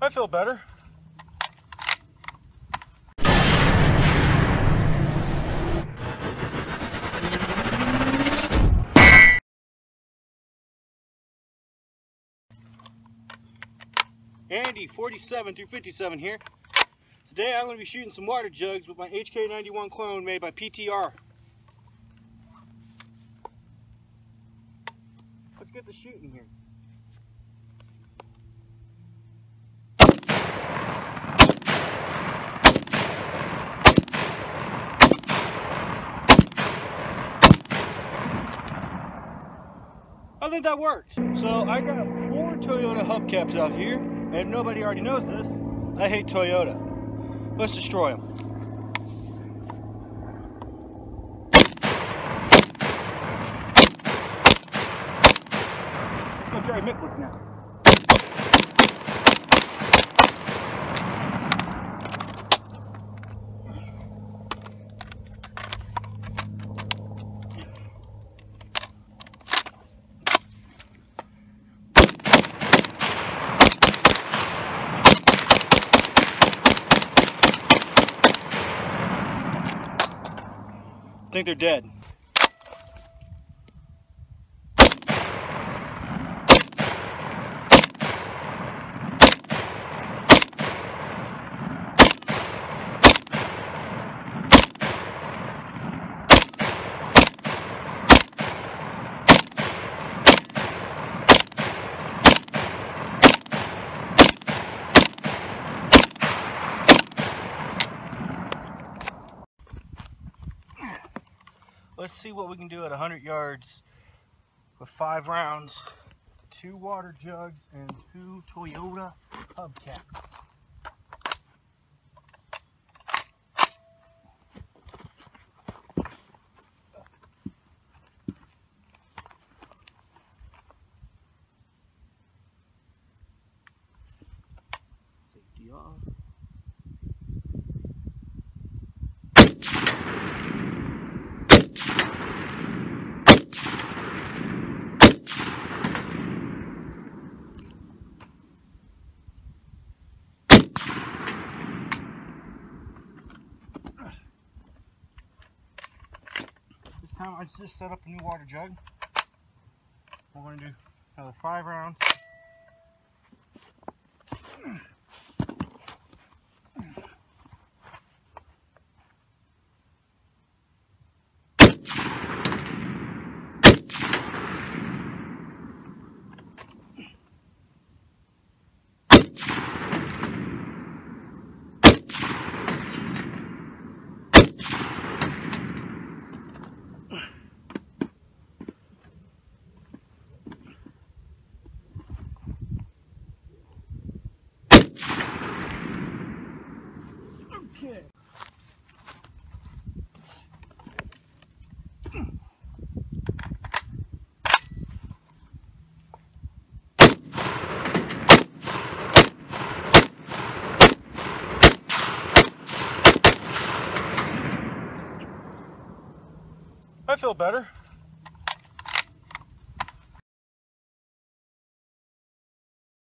I feel better. Andy, 47 through 57 here. Today I'm going to be shooting some water jugs with my HK91 clone made by PTR. Let's get the shooting here. I think that worked. So I got four Toyota hubcaps out here, and nobody already knows this, I hate Toyota. Let's destroy them. Let's go try Mickwick now. Think they're dead. Let's see what we can do at 100 yards with five rounds, two water jugs, and two Toyota hubcaps. Safety off. Time I just set up a new water jug. We're going to do another five rounds. I feel better.